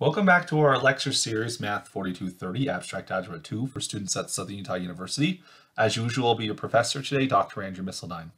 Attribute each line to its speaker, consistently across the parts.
Speaker 1: Welcome back to our lecture series, Math 4230, Abstract Algebra 2 for students at Southern Utah University. As usual, I'll be your professor today, Dr. Andrew Misseldine.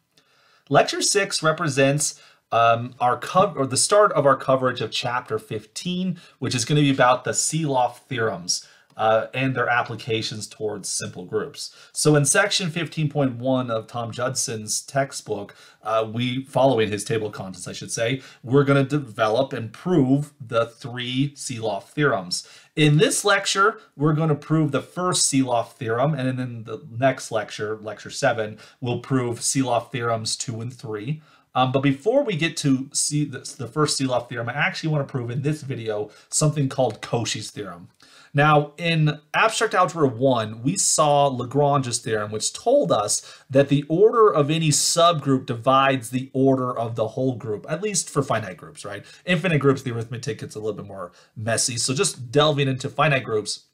Speaker 1: Lecture 6 represents um, our cover or the start of our coverage of Chapter 15, which is going to be about the Sylow theorems uh, and their applications towards simple groups. So in section 15.1 of Tom Judson's textbook, uh, we, following his table of contents, I should say, we're going to develop and prove the three Sylow theorems. In this lecture, we're going to prove the first Sylow theorem, and then in the next lecture, lecture 7, we'll prove Sylow theorems 2 and 3. Um, but before we get to see the, the first Sylow theorem, I actually want to prove in this video something called Cauchy's theorem. Now, in Abstract Algebra 1, we saw Lagrange's theorem, which told us that the order of any subgroup divides the order of the whole group, at least for finite groups, right? Infinite groups, the arithmetic gets a little bit more messy. So just delving into finite groups,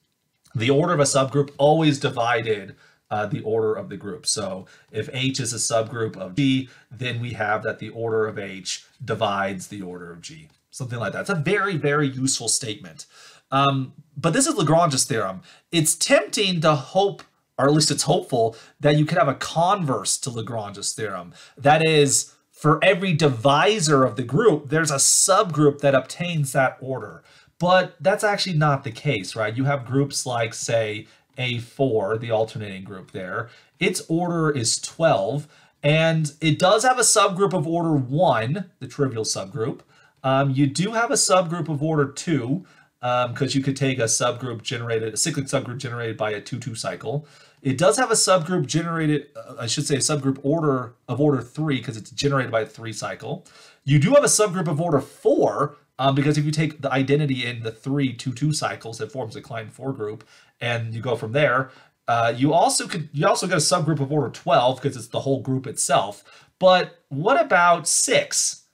Speaker 1: the order of a subgroup always divided uh, the order of the group. So if H is a subgroup of G, then we have that the order of H divides the order of G. Something like that. It's a very, very useful statement. Um, but this is Lagrange's theorem. It's tempting to hope, or at least it's hopeful, that you could have a converse to Lagrange's theorem. That is, for every divisor of the group, there's a subgroup that obtains that order. But that's actually not the case, right? You have groups like, say, A4, the alternating group there. Its order is 12, and it does have a subgroup of order 1, the trivial subgroup. Um, you do have a subgroup of order 2, because um, you could take a subgroup generated, a cyclic subgroup generated by a 2-2 cycle. It does have a subgroup generated, uh, I should say a subgroup order of order 3 because it's generated by a 3 cycle. You do have a subgroup of order 4 um, because if you take the identity in the three two two cycles, it forms a Klein 4 group and you go from there. Uh, you also could you also get a subgroup of order 12 because it's the whole group itself. But what about 6?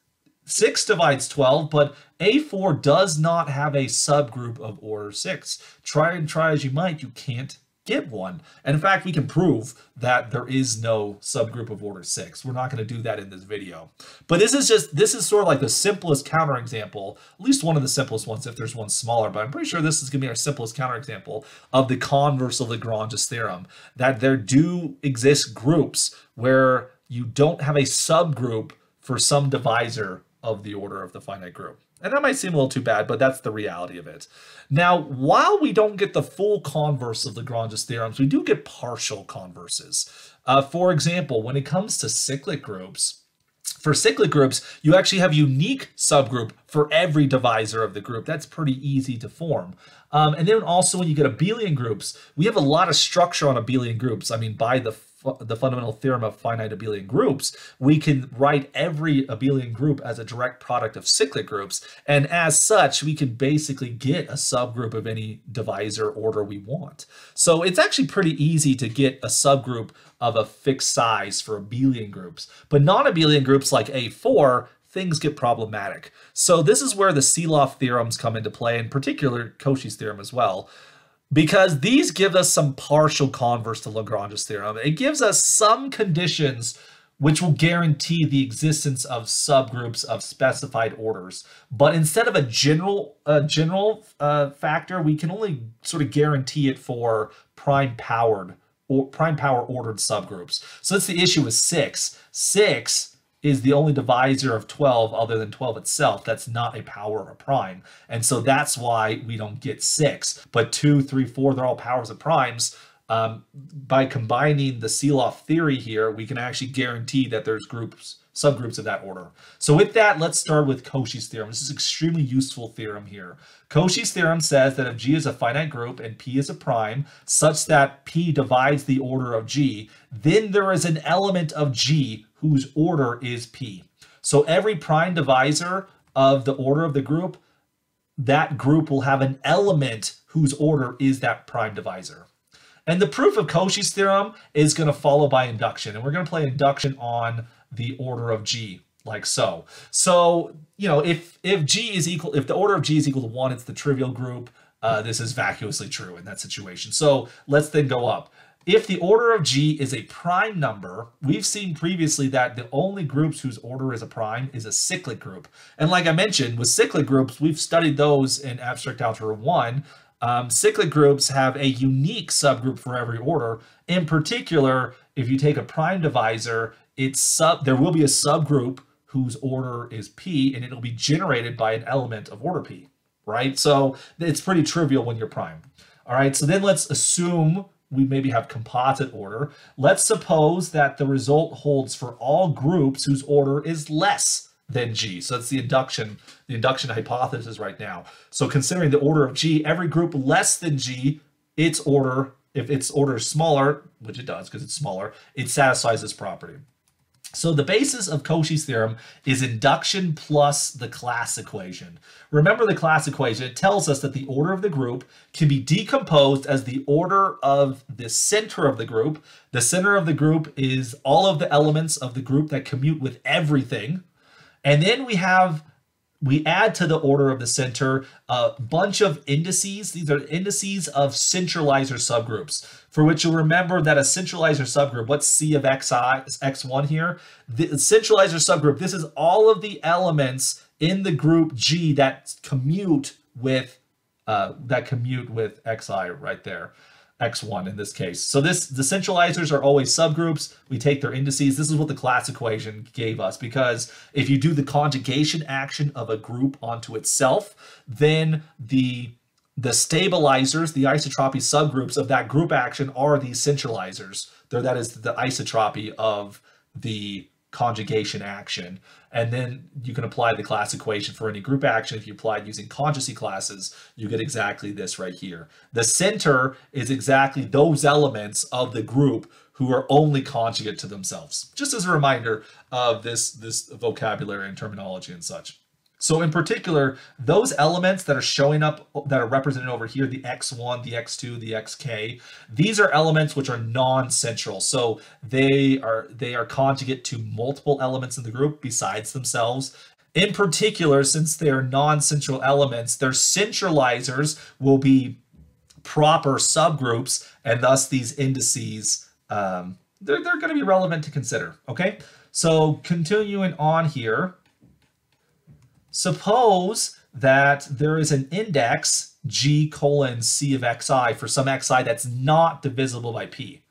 Speaker 1: 6 divides 12, but A4 does not have a subgroup of order 6. Try and try as you might, you can't get one. And in fact, we can prove that there is no subgroup of order 6. We're not going to do that in this video. But this is just, this is sort of like the simplest counterexample, at least one of the simplest ones if there's one smaller, but I'm pretty sure this is going to be our simplest counterexample of the converse of Lagrange's theorem, that there do exist groups where you don't have a subgroup for some divisor of the order of the finite group. And that might seem a little too bad, but that's the reality of it. Now, while we don't get the full converse of Lagrange's theorems, we do get partial converses. Uh, for example, when it comes to cyclic groups, for cyclic groups, you actually have unique subgroup for every divisor of the group. That's pretty easy to form. Um, and then also when you get abelian groups, we have a lot of structure on abelian groups. I mean, by the the fundamental theorem of finite abelian groups, we can write every abelian group as a direct product of cyclic groups. And as such, we can basically get a subgroup of any divisor order we want. So it's actually pretty easy to get a subgroup of a fixed size for abelian groups. But non-abelian groups like A4 things get problematic. So this is where the Sylow theorems come into play, in particular Cauchy's theorem as well because these give us some partial converse to Lagrange's theorem. It gives us some conditions which will guarantee the existence of subgroups of specified orders. But instead of a general uh, general uh, factor, we can only sort of guarantee it for prime powered or prime power ordered subgroups. So that's the issue with six. Six is the only divisor of 12 other than 12 itself that's not a power or a prime. And so that's why we don't get 6. But 2, 3, 4, they're all powers of primes. Um, by combining the Sylow theory here, we can actually guarantee that there's groups, subgroups of that order. So with that, let's start with Cauchy's theorem. This is extremely useful theorem here. Cauchy's theorem says that if G is a finite group and P is a prime, such that P divides the order of G, then there is an element of G whose order is P. So every prime divisor of the order of the group, that group will have an element whose order is that prime divisor. And the proof of Cauchy's theorem is going to follow by induction. And we're going to play induction on the order of G, like so. So, you know, if, if G is equal, if the order of G is equal to 1, it's the trivial group. Uh, this is vacuously true in that situation. So let's then go up. if the order of G is a prime number, we've seen previously that the only groups whose order is a prime is a cyclic group. And like I mentioned, with cyclic groups, we've studied those in Abstract Algebra 1. Um, cyclic groups have a unique subgroup for every order. In particular, if you take a prime divisor, it's sub there will be a subgroup whose order is p, and it'll be generated by an element of order p, right? So it's pretty trivial when you're prime. All right, so then let's assume we maybe have composite order. Let's suppose that the result holds for all groups whose order is less than G. So that's the induction, the induction hypothesis right now. So considering the order of G, every group less than G, its order, if its order is smaller, which it does because it's smaller, it satisfies this property. So the basis of Cauchy's theorem is induction plus the class equation. Remember the class equation, it tells us that the order of the group can be decomposed as the order of the center of the group. The center of the group is all of the elements of the group that commute with everything. And then we have we add to the order of the center a bunch of indices. These are indices of centralizer subgroups, for which you'll remember that a centralizer subgroup, what's C of xi, x1 here? The centralizer subgroup, this is all of the elements in the group G that commute with uh, that commute with xi right there. X1 in this case. So this the centralizers are always subgroups. We take their indices. This is what the class equation gave us because if you do the conjugation action of a group onto itself, then the the stabilizers, the isotropy subgroups of that group action are these centralizers. There, that is the isotropy of the conjugation action. And then you can apply the class equation for any group action. If you applied using conjugacy classes, you get exactly this right here. The center is exactly those elements of the group who are only conjugate to themselves. Just as a reminder of this, this vocabulary and terminology and such. So in particular, those elements that are showing up, that are represented over here, the x1, the x2, the xk, these are elements which are non-central. So they are, they are conjugate to multiple elements in the group besides themselves. In particular, since they are non-central elements, their centralizers will be proper subgroups, and thus these indices, um, they're, they're going to be relevant to consider, okay? So continuing on here, Suppose that there is an index g colon c of xi for some xi that's not divisible by p.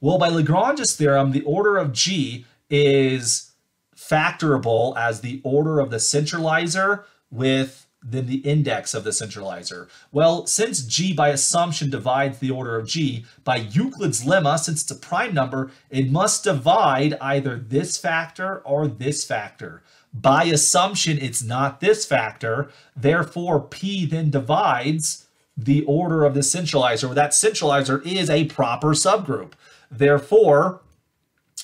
Speaker 1: Well, by Lagrange's theorem, the order of g is factorable as the order of the centralizer with then the index of the centralizer. Well, since g by assumption divides the order of g, by Euclid's lemma, since it's a prime number, it must divide either this factor or this factor. By assumption, it's not this factor. Therefore, P then divides the order of the centralizer. That centralizer is a proper subgroup. Therefore,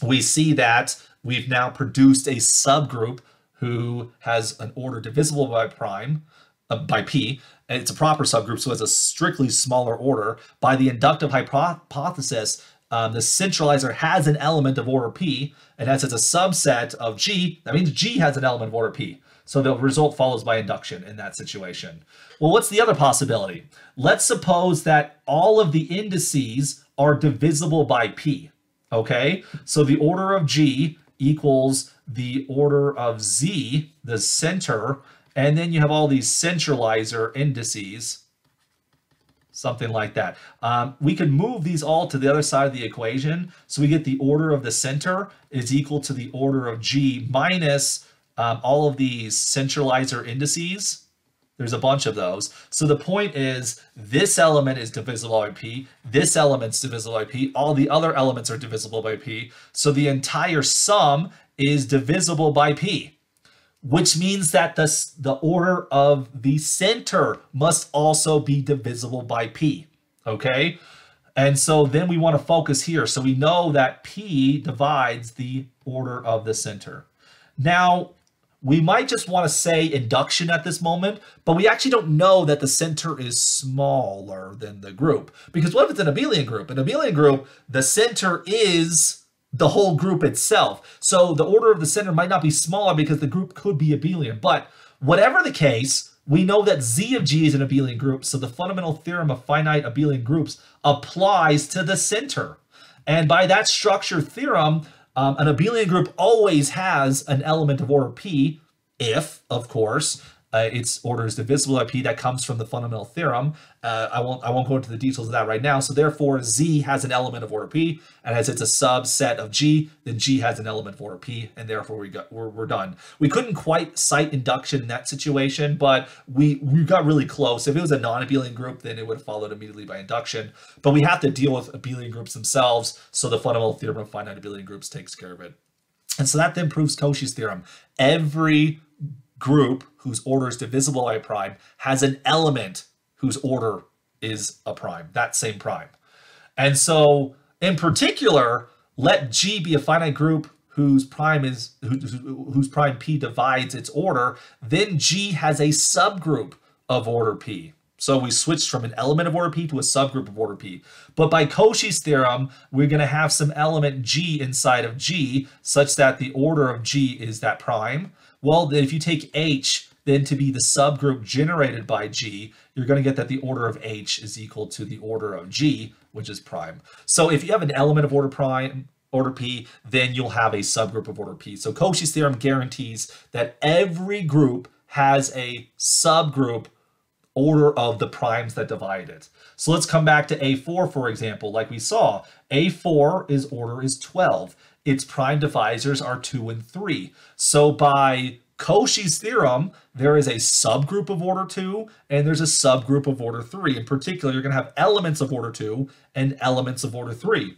Speaker 1: we see that we've now produced a subgroup who has an order divisible by prime, uh, by P, and it's a proper subgroup, so it's a strictly smaller order. By the inductive hypothesis, um, the centralizer has an element of order P, and as it's a subset of G, that means G has an element of order P. So the result follows by induction in that situation. Well, what's the other possibility? Let's suppose that all of the indices are divisible by P, okay? So the order of G equals the order of Z, the center, and then you have all these centralizer indices, something like that. Um, we can move these all to the other side of the equation. So we get the order of the center is equal to the order of G minus um, all of these centralizer indices. There's a bunch of those. So the point is this element is divisible by P. This element's divisible by P. All the other elements are divisible by P. So the entire sum is divisible by P which means that the, the order of the center must also be divisible by p, okay? And so then we want to focus here. So we know that p divides the order of the center. Now, we might just want to say induction at this moment, but we actually don't know that the center is smaller than the group. Because what if it's an abelian group? An abelian group, the center is the whole group itself. So the order of the center might not be smaller because the group could be abelian. But whatever the case, we know that Z of G is an abelian group. So the fundamental theorem of finite abelian groups applies to the center. And by that structure theorem, um, an abelian group always has an element of order P, if, of course, uh, its order is divisible by p. That comes from the fundamental theorem. Uh, I won't I won't go into the details of that right now. So therefore, z has an element of order p, and as it's a subset of g, then g has an element of order p, and therefore we got we're, we're done. We couldn't quite cite induction in that situation, but we we got really close. If it was a non-abelian group, then it would have followed immediately by induction. But we have to deal with abelian groups themselves, so the fundamental theorem of finite abelian groups takes care of it. And so that then proves Cauchy's theorem. Every group whose order is divisible by a prime has an element whose order is a prime, that same prime. And so, in particular, let G be a finite group whose prime is whose, whose prime P divides its order, then G has a subgroup of order P. So we switched from an element of order P to a subgroup of order P. But by Cauchy's theorem, we're going to have some element G inside of G such that the order of G is that prime. Well, then if you take H then to be the subgroup generated by G, you're going to get that the order of H is equal to the order of G, which is prime. So if you have an element of order prime, order P, then you'll have a subgroup of order P. So Cauchy's theorem guarantees that every group has a subgroup order of the primes that divide it. So let's come back to A4, for example, like we saw. A4 is order is 12 its prime divisors are 2 and 3. So by Cauchy's theorem, there is a subgroup of order 2 and there's a subgroup of order 3. In particular, you're going to have elements of order 2 and elements of order 3.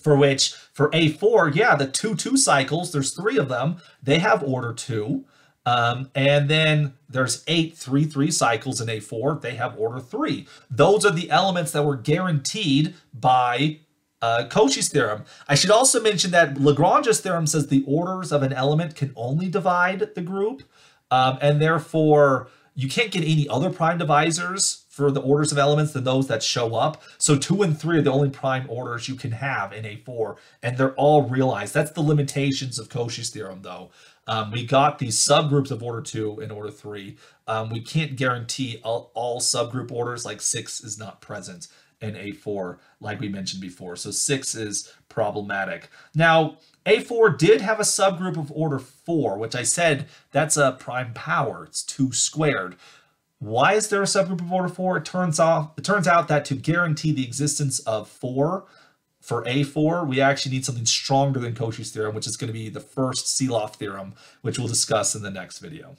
Speaker 1: For which, for A4, yeah, the 2-2 cycles, there's three of them, they have order 2. Um, and then there's eight 3-3 cycles in A4, they have order 3. Those are the elements that were guaranteed by uh, Cauchy's theorem. I should also mention that Lagrange's theorem says the orders of an element can only divide the group, um, and therefore you can't get any other prime divisors for the orders of elements than those that show up. So two and three are the only prime orders you can have in A4, and they're all realized. That's the limitations of Cauchy's theorem, though. Um, we got these subgroups of order two and order three. Um, we can't guarantee all, all subgroup orders, like six is not present and A4, like we mentioned before. So 6 is problematic. Now, A4 did have a subgroup of order 4, which I said that's a prime power. It's 2 squared. Why is there a subgroup of order 4? It turns, off, it turns out that to guarantee the existence of 4 for A4, we actually need something stronger than Cauchy's theorem, which is going to be the first Sylow theorem, which we'll discuss in the next video.